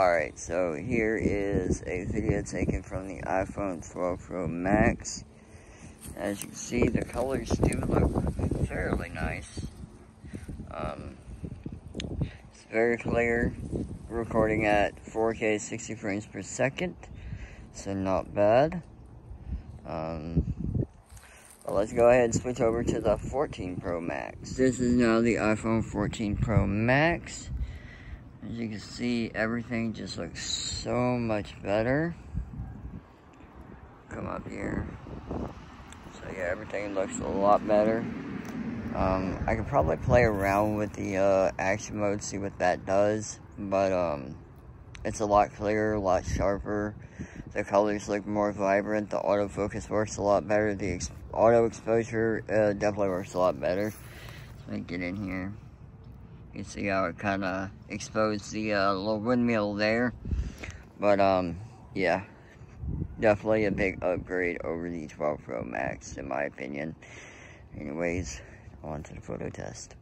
Alright, so here is a video taken from the iPhone 12 Pro Max. As you can see, the colors do look fairly nice. Um, it's very clear, recording at 4K 60 frames per second, so not bad. Um, well, let's go ahead and switch over to the 14 Pro Max. This is now the iPhone 14 Pro Max. As you can see, everything just looks so much better. Come up here. So yeah, everything looks a lot better. Um, I could probably play around with the uh, action mode, see what that does. But um, it's a lot clearer, a lot sharper. The colors look more vibrant. The autofocus works a lot better. The ex auto exposure uh, definitely works a lot better. Let me get in here. You see how it kind of exposed the uh, little windmill there. But, um, yeah. Definitely a big upgrade over the 12 Pro Max, in my opinion. Anyways, on to the photo test.